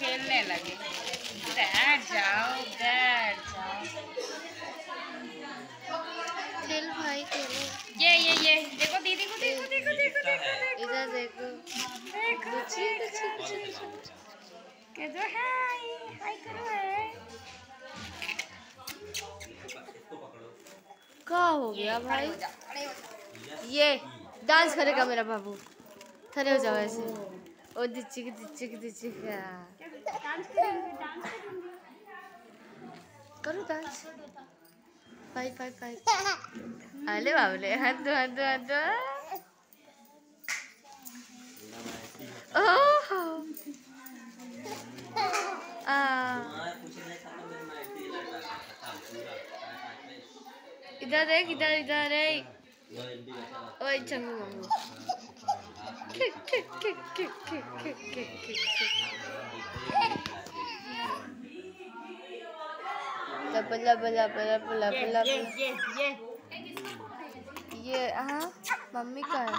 खेलने लगे। बैठ जाओ बैठ जाओ। खेल भाई खेलो। ये ये ये। देखो दीदी को देखो देखो देखो देखो देखो। इधर देखो। देखो देखो। गुची कह दो हाय हाय करो है क्या हो गया भाई। ये डांस करेगा मेरा बाबू। खड़े हो जाओ ऐसे। ओ दिचिक दिचिक दिचिक करो डांस फाइव फाइव फाइव अरे बाबले हाथ दो हाथ दो हाथ दो ओह। आ। इधर देख, इधर इधर देख। ओए, Changu Mangu kick, kick, kick, kick, kick, kick, kick, kick. Bula, bula, bula, bula, bula, ये, ये, ये, ये, ये, हाँ, मम्मी का है